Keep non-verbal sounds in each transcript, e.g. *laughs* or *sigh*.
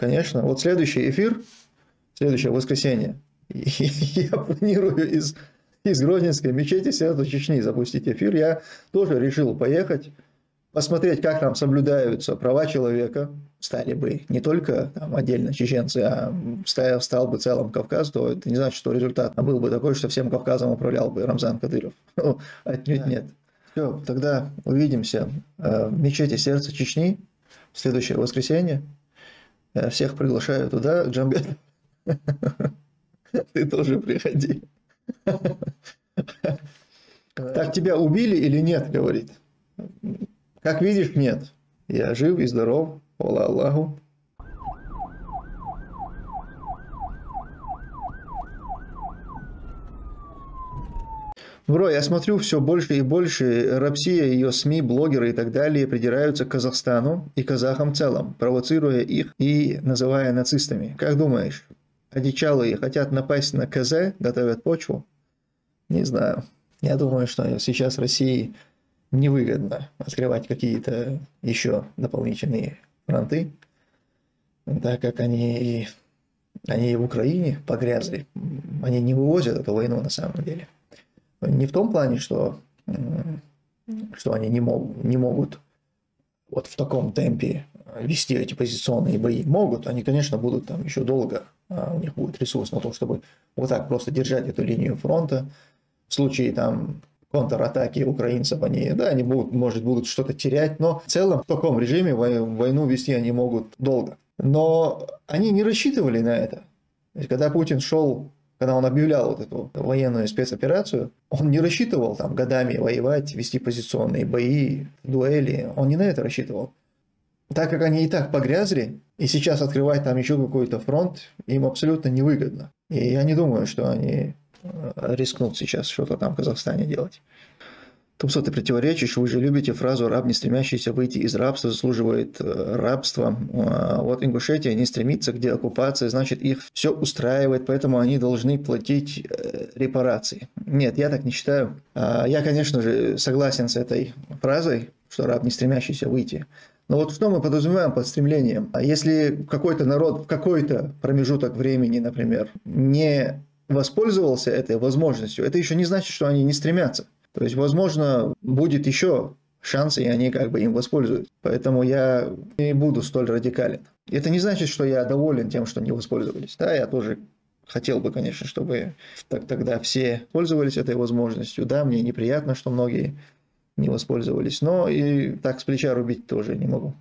конечно. Вот следующий эфир, следующее воскресенье, *laughs* я планирую из, из Грозненской мечети Сердца Чечни запустить эфир. Я тоже решил поехать, посмотреть, как там соблюдаются права человека. Стали бы не только там, отдельно чеченцы, а стал, стал бы целым Кавказ, то это не значит, что результат был бы такой, что всем Кавказом управлял бы Рамзан Кадыров. *laughs* Ну, отнюдь нет. Все, тогда увидимся э, в мечети Сердца Чечни в следующее воскресенье. Э, всех приглашаю туда, Джамбет. *laughs* Ты тоже приходи. *laughs* Так тебя убили или нет, говорит. Как видишь, нет. Я жив и здоров. Аллаху. Бро, я смотрю, все больше и больше Рапсия, ее СМИ, блогеры и так далее придираются к Казахстану и казахам в целом, провоцируя их и называя нацистами. Как думаешь, одичалые хотят напасть на КЗ, готовят почву? Не знаю. Я думаю, что сейчас России невыгодно открывать какие-то еще дополнительные фронты, так как они, они в Украине погрязли. Они не вывозят эту войну на самом деле. Не в том плане, что, что они не, мог, не могут вот в таком темпе вести эти позиционные бои. Могут, они, конечно, будут там еще долго, а у них будет ресурс на то, чтобы вот так просто держать эту линию фронта. В случае там контратаки украинцев, они, да, они будут, может, будут что-то терять, но в целом в таком режиме войну вести они могут долго. Но они не рассчитывали на это. Когда Путин шел когда он объявлял вот эту военную спецоперацию, он не рассчитывал там годами воевать, вести позиционные бои, дуэли. Он не на это рассчитывал. Так как они и так погрязли, и сейчас открывать там еще какой-то фронт, им абсолютно невыгодно. И я не думаю, что они э, рискнут сейчас что-то там в Казахстане делать. Тумсо, ты противоречишь, вы же любите фразу «раб, не стремящийся выйти из рабства, заслуживает э, рабства». А, вот Ингушетия не стремится к деоккупации, значит, их все устраивает, поэтому они должны платить э, репарации. Нет, я так не считаю. А, я, конечно же, согласен с этой фразой, что раб, не стремящийся выйти. Но вот что мы подразумеваем под стремлением? А если какой-то народ в какой-то промежуток времени, например, не воспользовался этой возможностью, это еще не значит, что они не стремятся. То есть, возможно, будет еще шанс, и они как бы им воспользуются. Поэтому я не буду столь радикален. Это не значит, что я доволен тем, что не воспользовались. Да, я тоже хотел бы, конечно, чтобы так, тогда все пользовались этой возможностью. Да, мне неприятно, что многие не воспользовались, но и так с плеча рубить тоже не могу.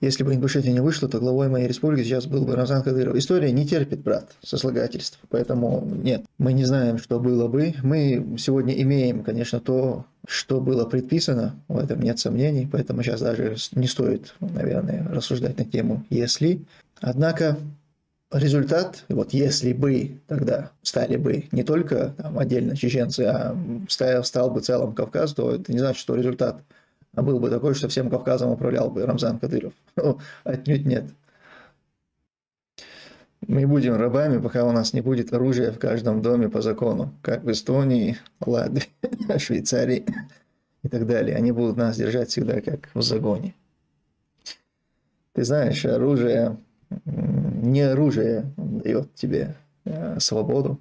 Если бы Ингушетия не вышло, то главой моей республики сейчас был бы Рамзан Кадыров. История не терпит, брат, сослагательств. Поэтому нет, мы не знаем, что было бы. Мы сегодня имеем, конечно, то, что было предписано. В этом нет сомнений. Поэтому сейчас даже не стоит, наверное, рассуждать на тему «если». Однако результат, вот если бы тогда стали бы не только там, отдельно чеченцы, а стал, стал бы целым Кавказ, то это не значит, что результат а был бы такой, что всем Кавказом управлял бы Рамзан Кадыров. *laughs* Ну, отнюдь нет. Мы будем рабами, пока у нас не будет оружия в каждом доме по закону, как в Эстонии, Латвии, *laughs* Швейцарии и так далее. Они будут нас держать всегда как в загоне. Ты знаешь, оружие, не оружие дает тебе э, свободу.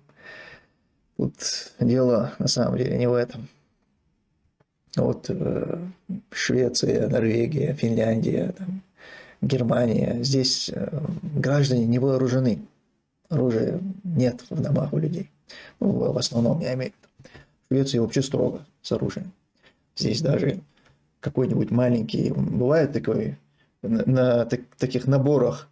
Тут дело на самом деле не в этом. Вот э, Швеция, Норвегия, Финляндия, там, Германия. Здесь э, граждане не вооружены. Оружия нет в домах у людей. Ну, в основном я имею в виду. В вообще строго с оружием. Здесь даже какой-нибудь маленький, бывает такой, на, на так, таких наборах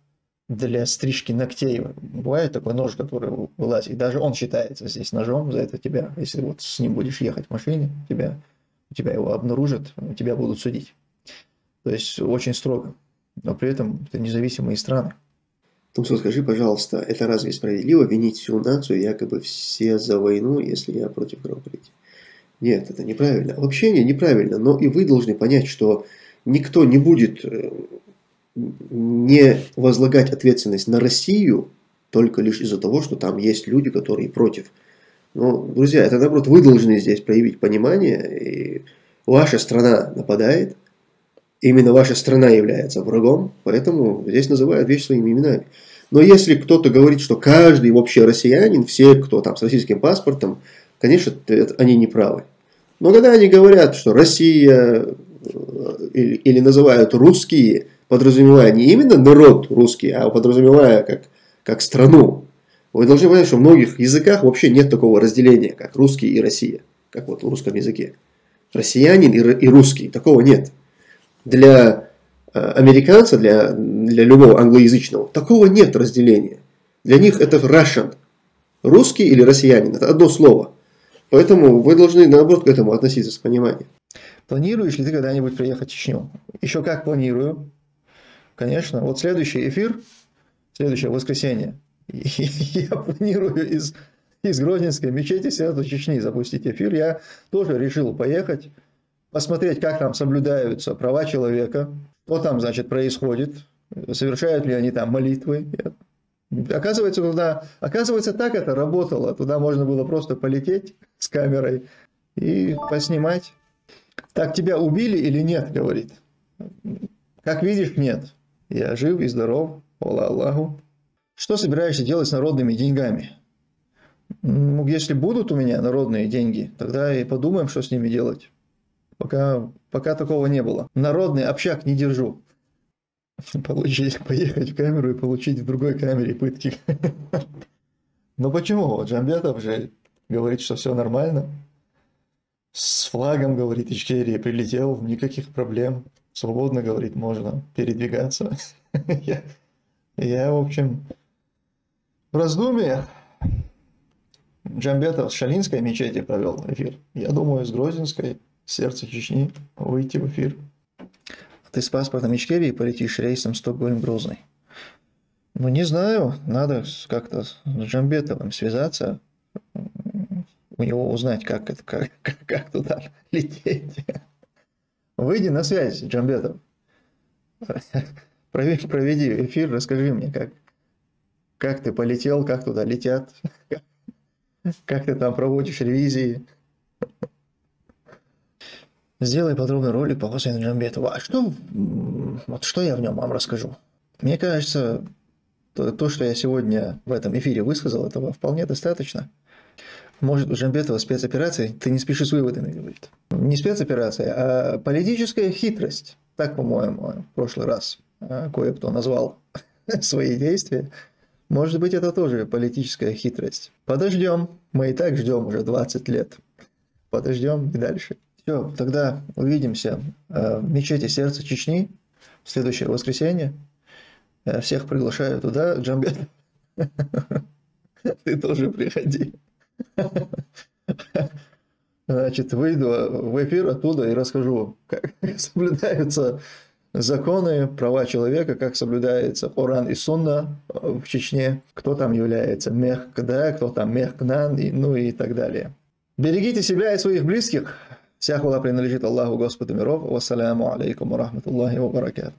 для стрижки ногтей, бывает такой нож, который вылазит, даже он считается здесь ножом, за это тебя, если вот с ним будешь ехать в машине, тебя у тебя его обнаружат, тебя будут судить. То есть очень строго. Но при этом это независимые страны. Томсон, скажи, пожалуйста, это разве справедливо винить всю нацию, якобы все за войну, если я против кровопролития? Нет, это неправильно. Вообще не, неправильно, но и вы должны понять, что никто не будет э, не возлагать ответственность на Россию только лишь из-за того, что там есть люди, которые против ну, друзья, это наоборот, вы должны здесь проявить понимание. И ваша страна нападает, именно ваша страна является врагом, поэтому здесь называют вещи своими именами. Но если кто-то говорит, что каждый вообще россиянин, все, кто там с российским паспортом, конечно, они не правы. Но когда они говорят, что Россия э, или, или называют русские, подразумевая не именно народ русский, а подразумевая как, как страну, вы должны понять, что в многих языках вообще нет такого разделения, как русский и Россия, как вот в русском языке. Россиянин и, русский, такого нет. Для э, американца, для, для любого англоязычного, такого нет разделения. Для них это Russian. Русский или россиянин, это одно слово. Поэтому вы должны, наоборот, к этому относиться с пониманием. Планируешь ли ты когда-нибудь приехать в Чечню? Еще как планирую. Конечно. Вот следующий эфир, следующее воскресенье, *laughs* я планирую из, из Грозненской мечети Сердца Чечни запустить эфир. Я тоже решил поехать, посмотреть, как там соблюдаются права человека, что там, значит, происходит, совершают ли они там молитвы. Оказывается, туда, оказывается, так это работало. Туда можно было просто полететь с камерой и поснимать. Так тебя убили или нет, говорит. Как видишь, нет. Я жив и здоров. Алла Аллаху. Что собираешься делать с народными деньгами? Ну, если будут у меня народные деньги, тогда и подумаем, что с ними делать. Пока, пока такого не было. Народный общак не держу. *laughs* Получить, поехать в камеру и получить в другой камере пытки. *laughs* Но почему? Джамбетов же говорит, что все нормально. С флагом, говорит, Ичкерия прилетел, никаких проблем. Свободно, говорит, можно передвигаться. *laughs* Я, я в общем, раздумье Джамбетов с Шалинской мечети провел эфир. Я думаю, с Грозинской, сердце Чечни, выйти в эфир. Ты с паспортом Ичкерии полетишь рейсом Стокгольм-Грозный. Ну, не знаю, надо как-то с Джамбетовым связаться, у него узнать, как, это, как, как, как туда *laughs* лететь. Выйди на связь, Джамбетов. Проведи эфир, расскажи мне, как, как ты полетел, как туда летят, как ты там проводишь ревизии. Сделай подробный ролик по Хусейну Джамбетову. А что, вот что я в нем вам расскажу? Мне кажется, то, то, что я сегодня в этом эфире высказал, этого вполне достаточно. Может, у Джамбетова спецоперация, ты не спеши с выводами, говорит. Не спецоперация, а политическая хитрость. Так, по-моему, в прошлый раз а, кое-кто назвал *laughs* свои действия. Может быть, это тоже политическая хитрость. Подождем. Мы и так ждем уже 20 лет. Подождем и дальше. Все, тогда увидимся э, в мечети Сердца Чечни в следующее воскресенье. Я всех приглашаю туда, Джамбет. Ты тоже приходи. Значит, выйду в эфир оттуда и расскажу, как соблюдаются законы, права человека, как соблюдается Коран и Сунна в Чечне, кто там является Мехкда, кто там Мехкнан, и, ну и так далее. Берегите себя и своих близких. Вся хвала принадлежит Аллаху Господу миров. Вассаляму алейкум ва рахматуллахи ва баракату.